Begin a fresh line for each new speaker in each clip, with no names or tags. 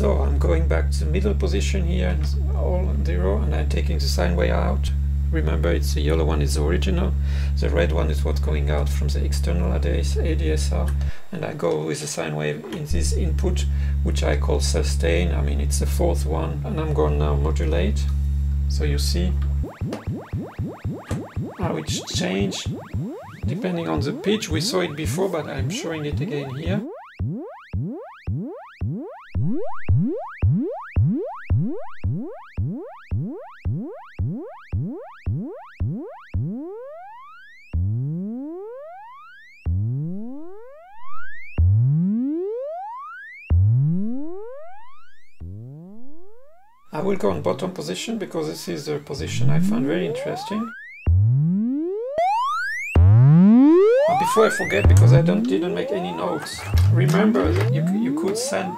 So I'm going back to the middle position here, all in the row, and I'm taking the sine wave out. Remember, it's the yellow one is the original, the red one is what's going out from the Extended ADSR, and I go with the sine wave in this input, which I call sustain. I mean, it's the fourth one, and I'm going now modulate. So you see how it's changed depending on the pitch. We saw it before, but I'm showing it again here. I will go on bottom position because this is the position I find very interesting. Before I forget, because I don't, didn't make any notes, remember that you, you could send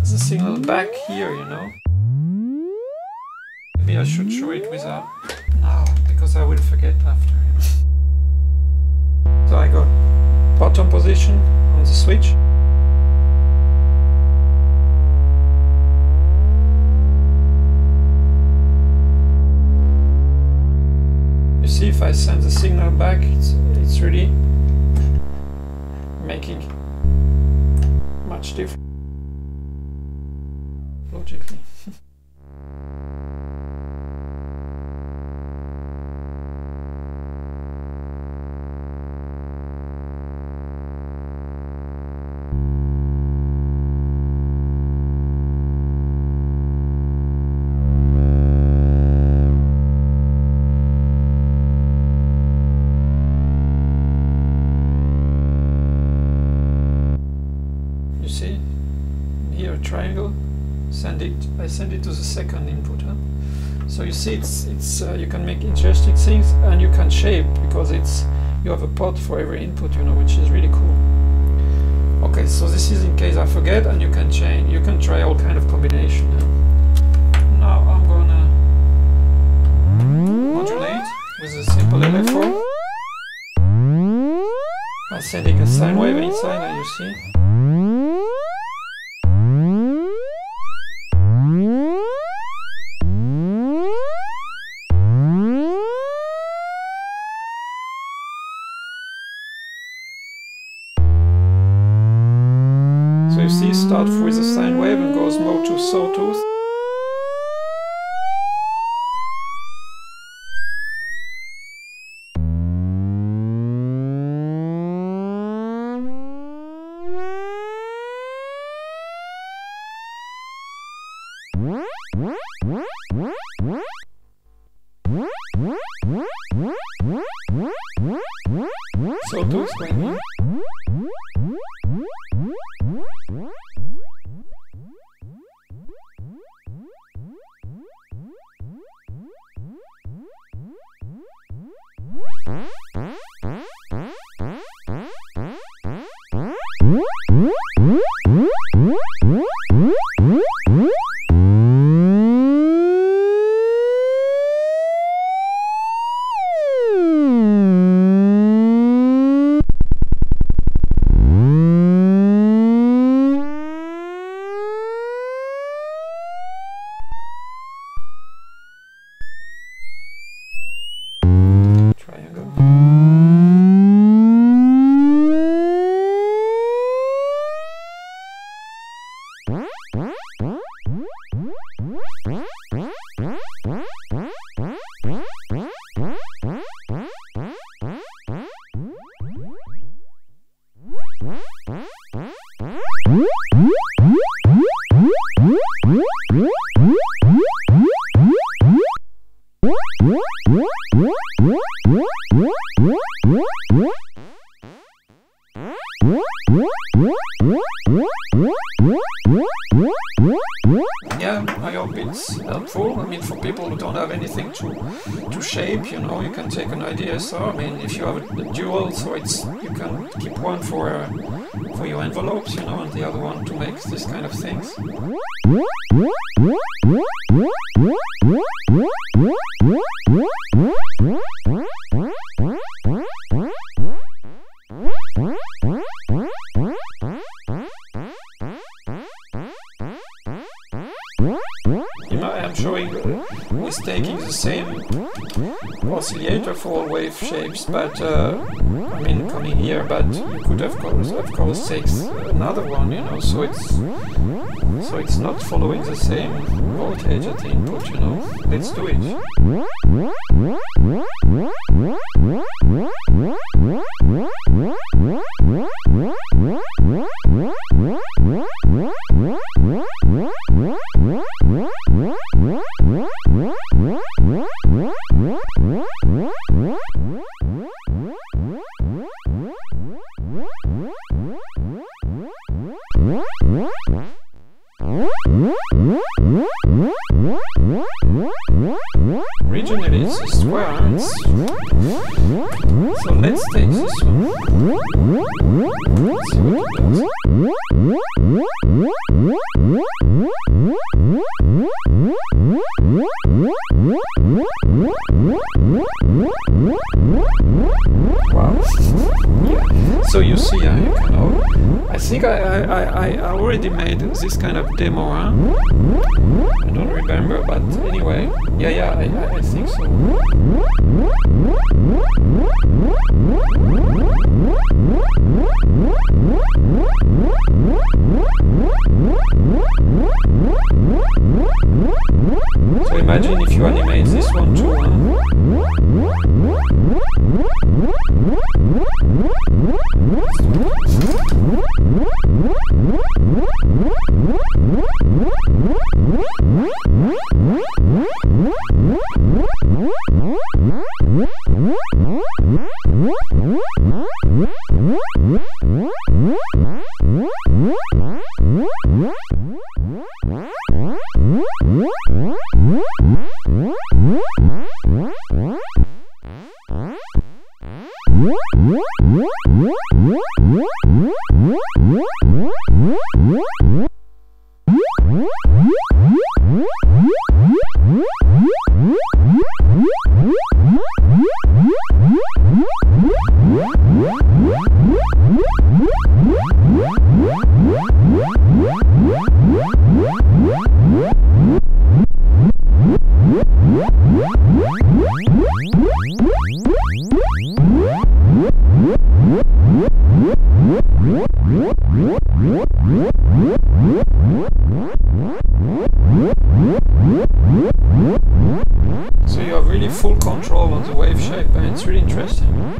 the signal back here, you know? Maybe I should show it without now, because I will forget after. So I got bottom position on the switch. If I send the signal back, it's, it's really making much difference logically. Send it I send it to the second input huh? so you see it's it's uh, you can make interesting things and you can shape because it's you have a pot for every input you know which is really cool okay so this is in case I forget and you can change you can try all kind of combination huh? now I'm gonna modulate with a simple LFO I'm sending a sine wave inside you see you see start with a sine wave and goes more to sawtooth. Sawtooth going Hmm? Helpful. I mean, for people who don't have anything to to shape, you know, you can take an idea. So, I mean, if you have a, dual, so it's you can keep one for uh, for your envelopes, you know, and the other one to make this kind of things. Showing who's taking the same oscillator for wave shapes, but uh, I mean coming here, but you could of course of course take another one, you know, so it's so it's not following the same voltage at the input, you know. Let's do it. So let's take this. Wow. Yeah. So you see, I kind of, I think I, I, I, I already made this kind of demo. Huh? Remember, but anyway, yeah, yeah, I, I think so. So imagine if you animate this one too. Huh? Control on the wave shape and it's really interesting.